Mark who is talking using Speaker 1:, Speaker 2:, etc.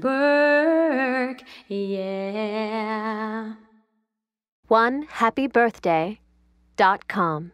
Speaker 1: Burke, yeah.
Speaker 2: One happy birthday dot com.